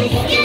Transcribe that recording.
Yeah.